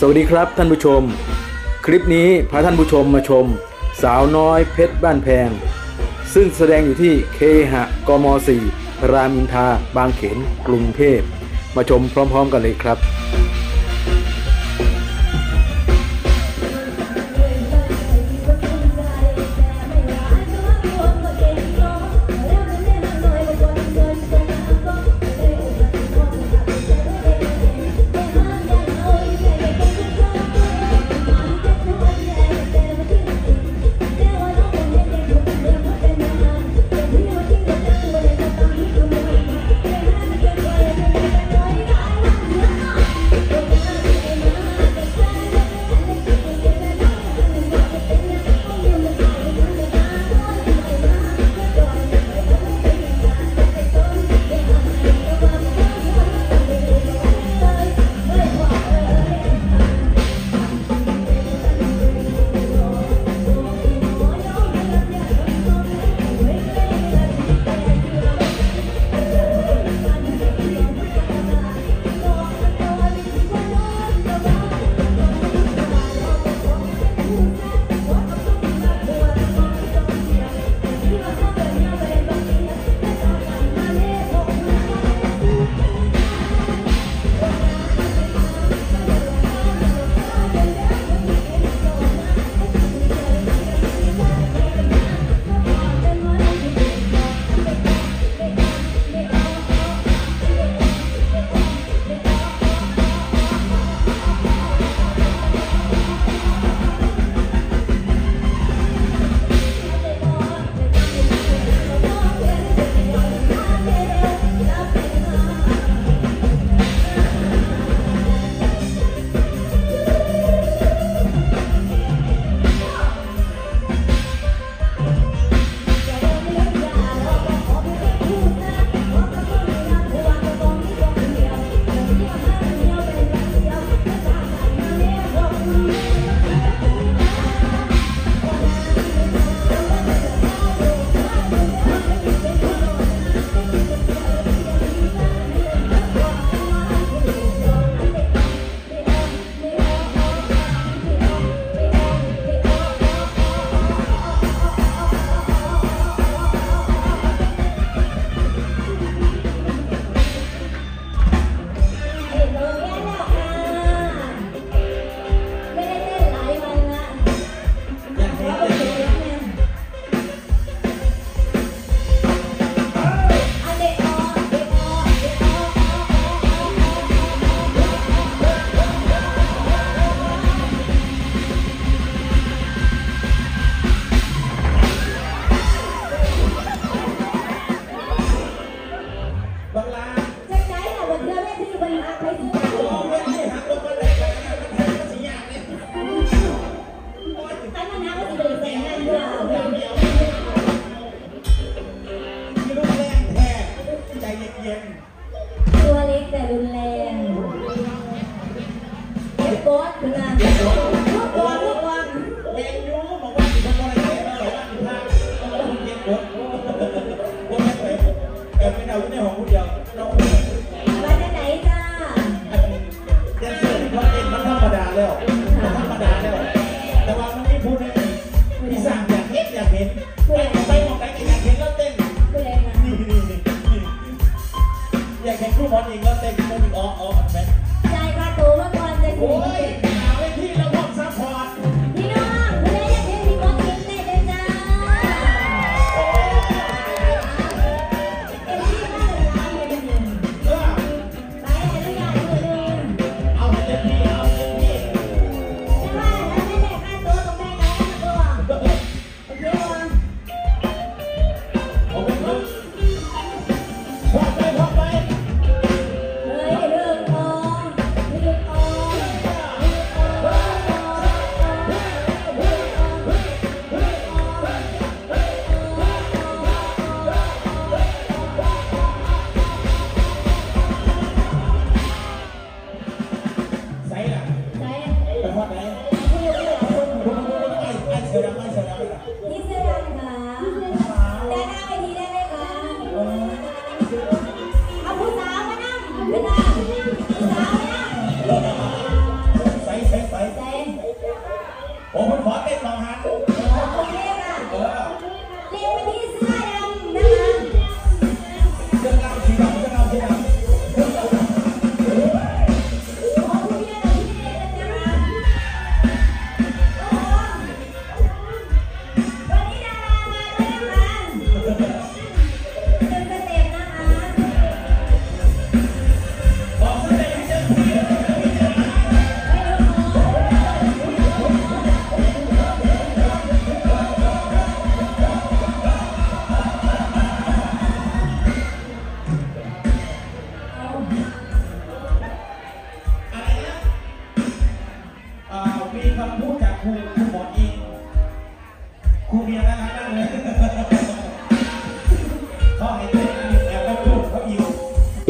สวัสดีครับท่านผู้ชม คลิปนี้พาท่านผู้ชมมาชม สาวน้อยเพชรบ้านแพง ซึ่งแสดงอยู่ที่เคหะกม 4 รามอินทาบางเขนกรุงเทพ มาชมพร้อมๆกันเลยครับ ตัวเล็กแต่รุนแรงเก็บโกดคือานทุกวันทุกวันๆแมนยูบอกว่าสิบคนอะไรเท่เราว่าสิบห้าต้องเก็บกด สื้อดำไเสื้อดต่เำไม่ดีได้ไหมคะอาผู้ามานั่งษามาใส่ใส่ใส่ผมขอเต้นสองหัน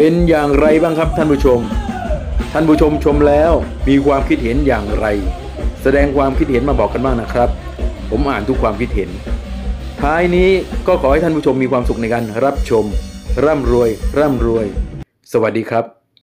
เป็นอย่างไรบ้างครับท่านผู้ชม ท่านผู้ชมชมแล้วมีความคิดเห็นอย่างไร แสดงความคิดเห็นมาบอกกันบ้างนะครับ ผมอ่านทุกความคิดเห็น ท้ายนี้ก็ขอให้ท่านผู้ชมมีความสุขในการรับชม ร่ำรวย ร่ำรวย สวัสดีครับ